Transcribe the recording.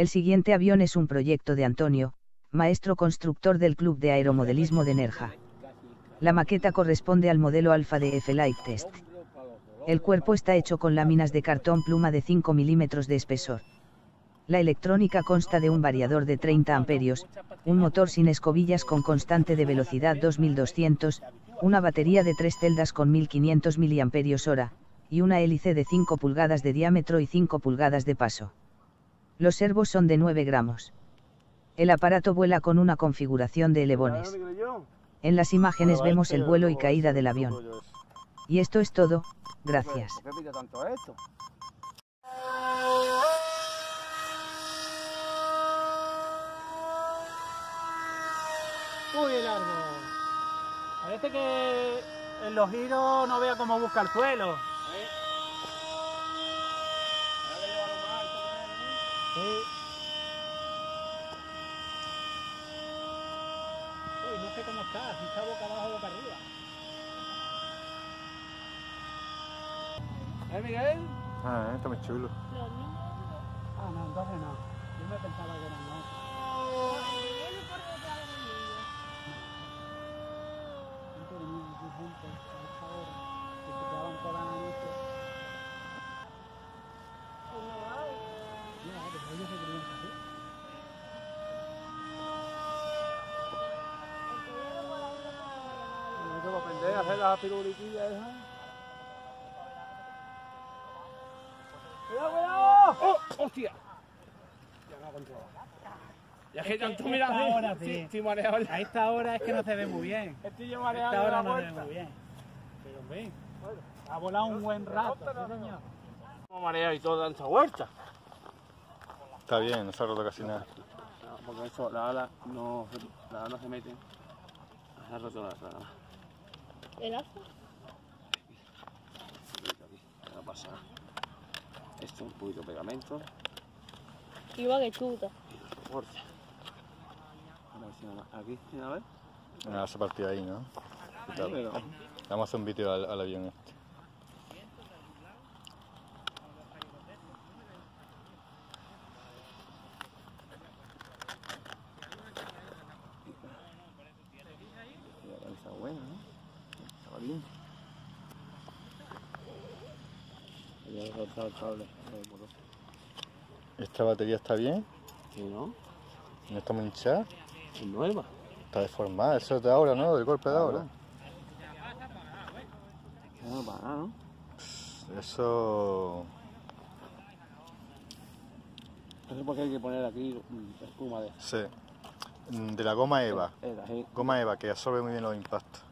El siguiente avión es un proyecto de Antonio, maestro constructor del Club de Aeromodelismo de Nerja. La maqueta corresponde al modelo Alfa de F-Light Test. El cuerpo está hecho con láminas de cartón pluma de 5 milímetros de espesor. La electrónica consta de un variador de 30 amperios, un motor sin escobillas con constante de velocidad 2200, una batería de tres celdas con 1500 mAh, y una hélice de 5 pulgadas de diámetro y 5 pulgadas de paso. Los servos son de 9 gramos. El aparato vuela con una configuración de elevones. En las imágenes vemos el vuelo y caída del avión. Y esto es todo, gracias. Muy largo. Parece que en los giros no vea cómo busca el suelo. Uy, no sé cómo está, si está boca abajo o boca arriba. ¿Eh, Miguel? Ah, está muy chulo. Ah, no, entonces no. Yo me pensaba que no. Gente de niños aquí juntos a esta hora, que se quedaban toda la noche. Mira, pues ellos se creían así. No te voy a aprender a hacer las pirulitillas esas. ¡Cuidado, cuidado! ¡Oh! ¡Hostia! Ya no controlo. Ya que tanto mira esta así, hora, sí. sí, estoy mareado. A esta hora es que no se ve muy bien. Estoy yo A mareado esta de hora la no se ve muy bien. Pero ven, Ha volado un buen rato, sí, señor. Como mareado y todo tanta vuelta. Está bien, no se ha roto casi nada. No, porque eso, la ala no, la ala no se mete. Se ha roto la la ala. ¿El alfa? ¿Qué va a pasar? Esto, un poquito de pegamento Igual que chuta. nada. Aquí, a ver. Nada, se partió ahí, ¿no? Vamos a hacer un vídeo al, al avión este. Mira, Está bueno, ¿no? Estaba bien. Ya he Esta batería está bien, Sí, ¿no? no está muy hinchada, Es nueva. está deformada, eso es de ahora, ¿no? Del golpe de ahora. Eso. No sé por qué hay que poner aquí mm, espuma de Sí. Mm, De la goma Eva. Era, sí. Goma Eva, que absorbe muy bien los impactos.